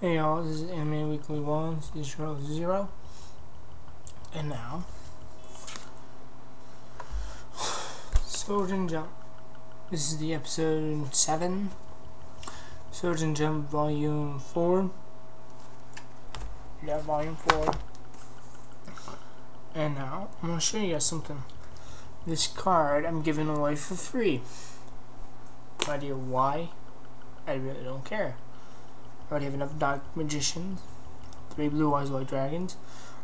Hey y'all, this is Anime Weekly 1, zero, zero. And now, Shonen Jump. This is the episode 7, Shonen Jump Volume 4. Yeah, Volume 4. And now, I'm going to show you guys something. This card I'm giving away for free. Idea why, I really don't care. I already have enough Dark Magicians, three Blue Eyes White Dragons.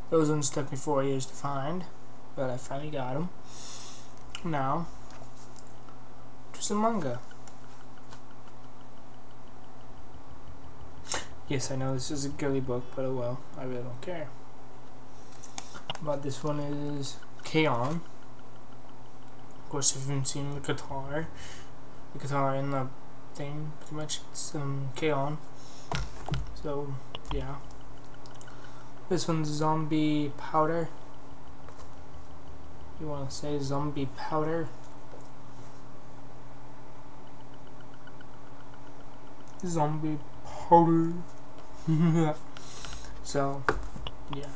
Those ones took me four years to find, but I finally got them. Now, to some manga. Yes, I know this is a girly book, but oh well, I really don't care. But this one is K-On! Of course, if you've seen the guitar, the guitar in the thing, pretty much, it's um, K-On! So, yeah. This one's zombie powder. You want to say zombie powder? Zombie powder. so, yeah.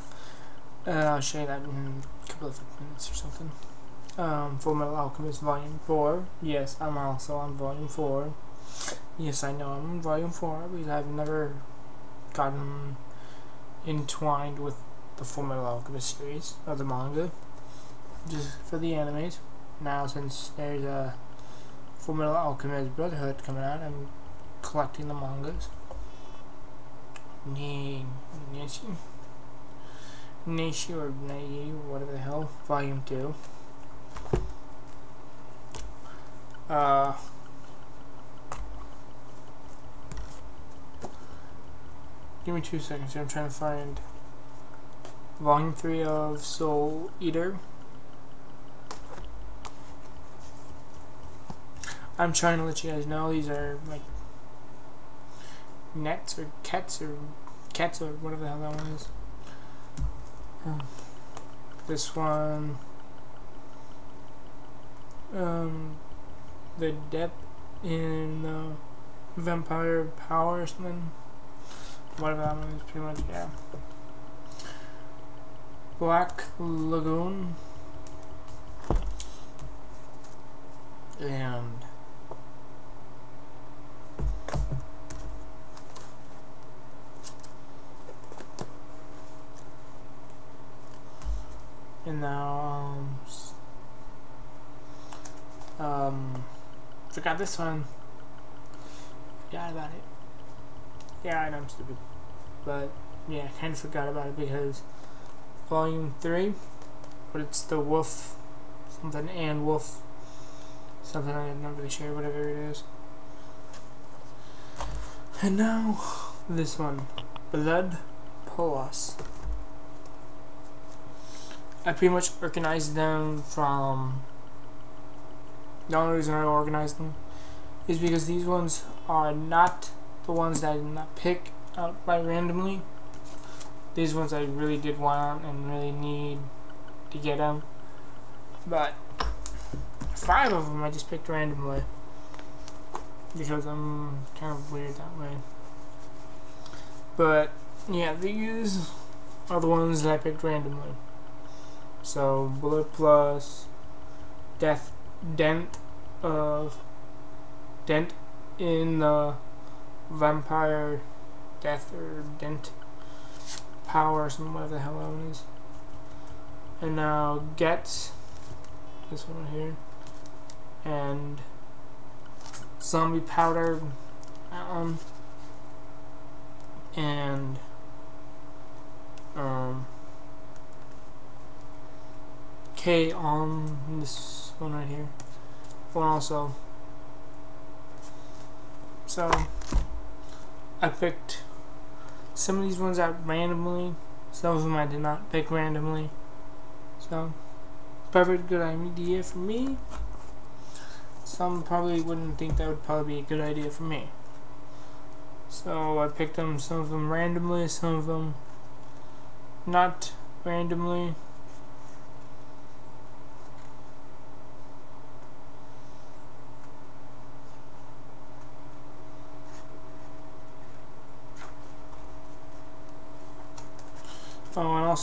Uh, I'll show you that in a couple of minutes or something. Um, Full Metal Alchemist Volume 4. Yes, I'm also on Volume 4. Yes, I know I'm in Volume 4 because I've never gotten entwined with the Full Metal Alchemist series of the manga, just for the animes. Now, since there's a Full Metal Alchemist Brotherhood coming out, I'm collecting the mangas. Nishi, Nishi or Nai, whatever the hell, Volume 2. Uh, Give me two seconds here. I'm trying to find volume 3 of Soul Eater. I'm trying to let you guys know these are like nets or cats or cats or whatever the hell that one is. This one, um, the depth in the vampire power or something whatever that is, pretty much, yeah. Black Lagoon. And and now um, um forgot this one. Forgot about it. Yeah, I know I'm stupid. But, yeah, I kind of forgot about it because Volume 3, but it's the Wolf, something and Wolf, something I'm not really sure, whatever it is. And now, this one, Blood Palace. I pretty much organized them from, the only reason I organized them is because these ones are not the ones that I did not pick out by randomly. These ones I really did want and really need to get them. But five of them I just picked randomly because I'm kind of weird that way. But yeah, these are the ones that I picked randomly. So Bullet Plus, Death Dent of Dent in the vampire death or dent power or something, whatever the hell that one is. And now get this one right here. And zombie powder that one. And um K on this one right here. One also. So I picked some of these ones out randomly. Some of them I did not pick randomly. So, perfect good idea for me. Some probably wouldn't think that would probably be a good idea for me. So I picked them, some of them randomly, some of them not randomly.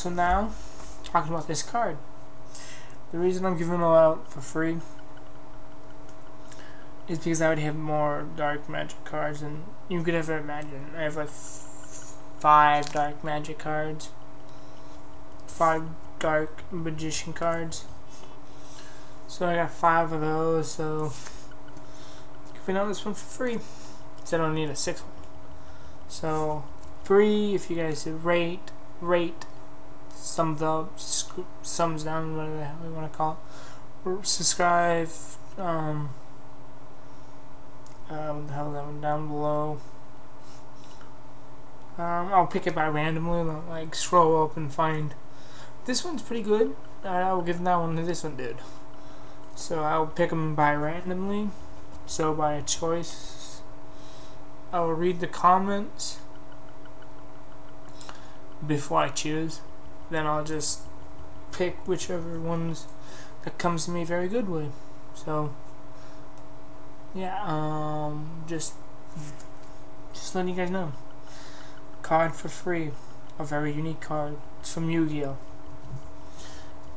Also now, talking about this card. The reason I'm giving them out for free is because I would have more dark magic cards than you could ever imagine. I have like five dark magic cards, five dark magician cards. So I got five of those, so giving out this one for free. So I don't need a sixth one. So free if you guys rate, rate, thumbs up, thumbs down, whatever the hell you want to call it. Subscribe, um, um, the hell that one down below. Um, I'll pick it by randomly, like scroll up and find. This one's pretty good. I will give that one to this one, dude. So I'll pick them by randomly. So by a choice, I will read the comments before I choose. Then I'll just pick whichever ones that comes to me very good with. So yeah, um, just just letting you guys know. Card for free, a very unique card. It's from Yu-Gi-Oh.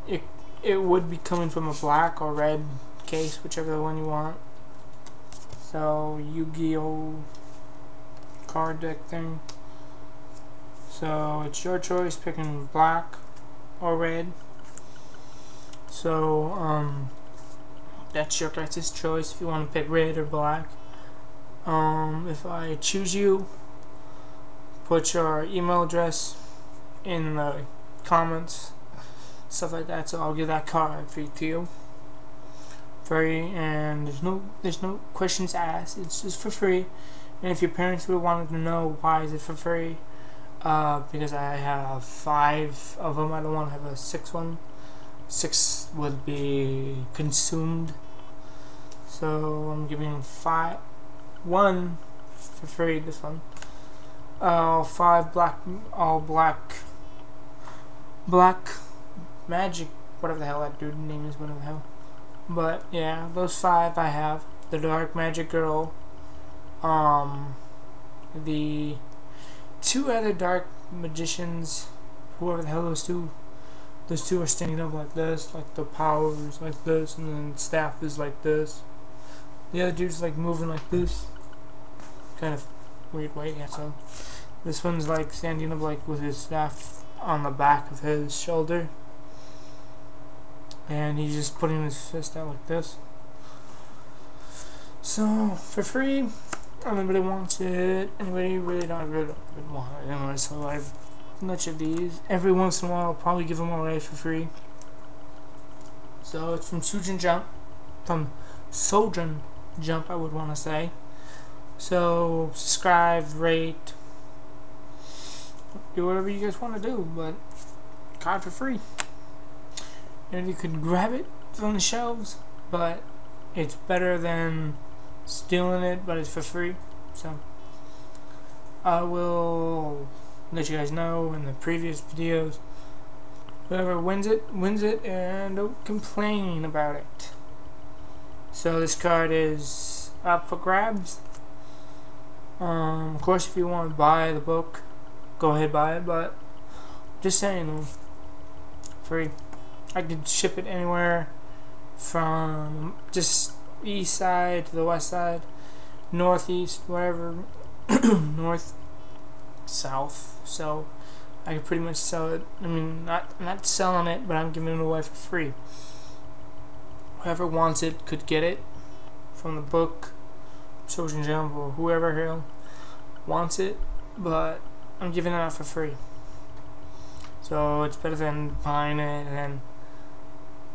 It it would be coming from a black or red case, whichever one you want. So Yu-Gi-Oh card deck thing. So it's your choice picking black or red. So um that's your guys' choice if you want to pick red or black. Um, if I choose you, put your email address in the comments, stuff like that. So I'll give that card you to you. Free and there's no there's no questions asked. It's just for free. And if your parents would want to know why is it for free, uh, because I have five of them. I don't want to have a sixth one. Six would be consumed so I'm giving five, one for free. This one. Uh, five black, all black, black magic, whatever the hell that dude name is, whatever the hell. But yeah, those five I have. The dark magic girl. Um, the two other dark magicians, whoever the hell those two those two are standing up like this, like the powers like this, and then staff is like this. The other dude's like moving like this. Kind of weird way, yeah, so. This one's like standing up like with his staff on the back of his shoulder. And he's just putting his fist out like this. So, for free, anybody wants it, anybody really don't, really want it anyway, so I've much of these. Every once in a while I'll probably give them away for free. So it's from Shonen Jump, from Sojourn jump, I would want to say. So, subscribe, rate, do whatever you guys want to do, but card for free. And you can grab it from the shelves, but it's better than stealing it, but it's for free. So, I will let you guys know in the previous videos. Whoever wins it, wins it, and don't complain about it. So this card is up for grabs. Um, of course, if you want to buy the book, go ahead buy it. But just saying, free. I could ship it anywhere from just east side to the west side, northeast, wherever, north, south. So I could pretty much sell it. I mean, not not selling it, but I'm giving it away for free whoever wants it could get it from the book, Children Jump, or whoever here wants it, but I'm giving it out for free. So it's better than buying it and then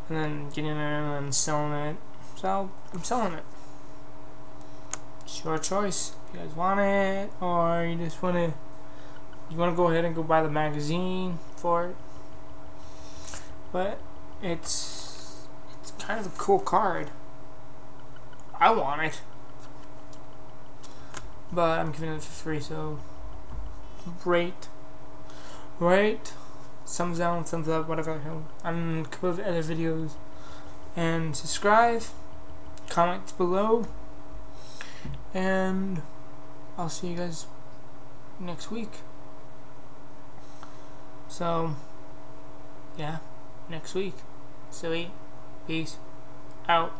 and then getting it and then selling it. So I'm selling it. It's your choice. You guys want it or you just wanna you wanna go ahead and go buy the magazine for it. But it's it's kind of a cool card. I want it. But I'm giving it for free, so rate, rate, thumbs down, thumbs up, whatever. On a couple of other videos, and subscribe, comment below, and I'll see you guys next week. So. So, yeah, next week. Silly. Peace. Out.